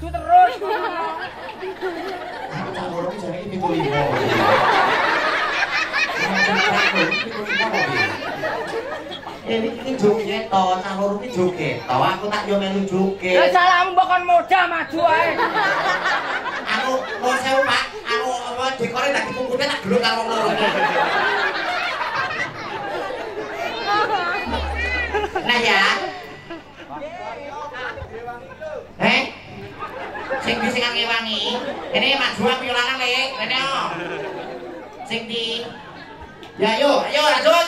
maju terus. Ini joge to, cahur ini joge to, aku tak yo melu joget. Ya salah, aku bukan moda maju aja. Aku, mau sewa, aku dekore dadi dikumpulnya, tak geluk kalau loro. Sing di sing akeh wangi. Ini maju aku yo lanang, Lek. Rene. Sing di Ya ayo, ayo lanjut.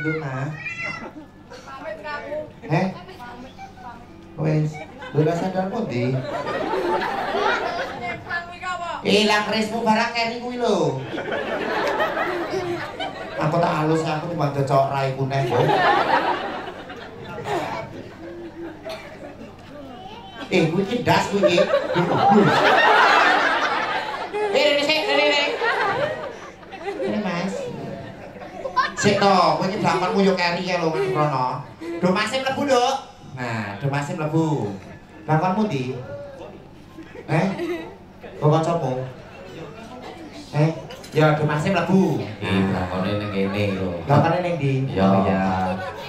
Sindung nah. Pamit kamu. Eh? Wis. Lho lah sandal apa? Ilang krismu barang keri kuwi lho. Aku tak halus aku timbang cocok rai kuneh, Bu. Eh, kuwi iki das kuwi iki. Eh, ini sik, ini ini. Ini Mas. Sik to, kowe iki blakonmu yo keri ya lho Mas Prono. Do masih mlebu, Dok. Nah, do masih mlebu. Blakonmu ndi? Eh? Kok kancamu? Eh, ya do masih mlebu. Ih, lakone ning kene lho. Blakone ning ndi? Ya. Oh, ya.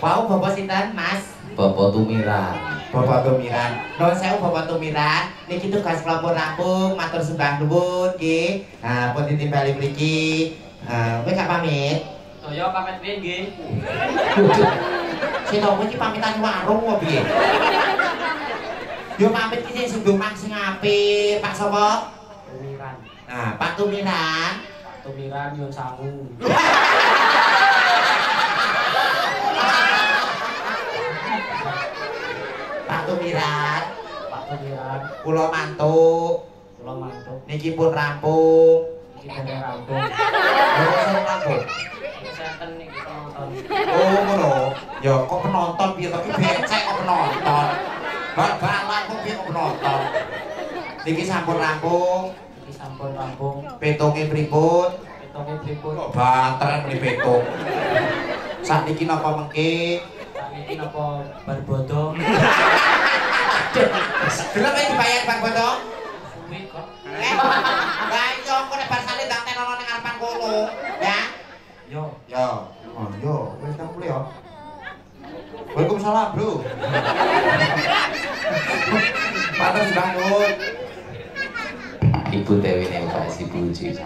Wau bapak sinten, Mas? Bapak Tumiran. Bapak Tumiran. Nuwun sewu Bapak Tumiran. Niki tugas kelompok rampung, matur sembah nuwun nggih. Nah, pun ditimbali mriki. Nah, kowe gak pamit? Saya pamit piye nggih? Sing kowe iki pamitan warung kok piye? Yo pamit ki sing sindungan sing apik, Pak sapa? Tumiran. Nah, Pak Tumiran. Tumiran yo sangu. Pak Tumiran. Pak Tumiran, Kula mantuk. kula mantuk. Niki pun rampung. Iki dene rampung. Lho sing rampung. Senten niki penonton. Oh ngono. Ya kok penonton piye to ki becek kok penonton. Bal balan kok piye kok penonton. Niki sampun rampung. Iki sampun rampung. Petunge pripun? Pitonge pripun? Kok banter muni petung. Sakniki napa mengke? Sakniki napa barbodo? Delok iki dibayar Bang Boto? Suwi kok. Eh, lah iya kok nek basane ndak tenono ning ngarepan kono, ya. Yo. Yo. Oh, yo, wis tak mulai ya. Waalaikumsalam, Bro. Matur nuwun. Ibu Dewi ning Pak Sibuji.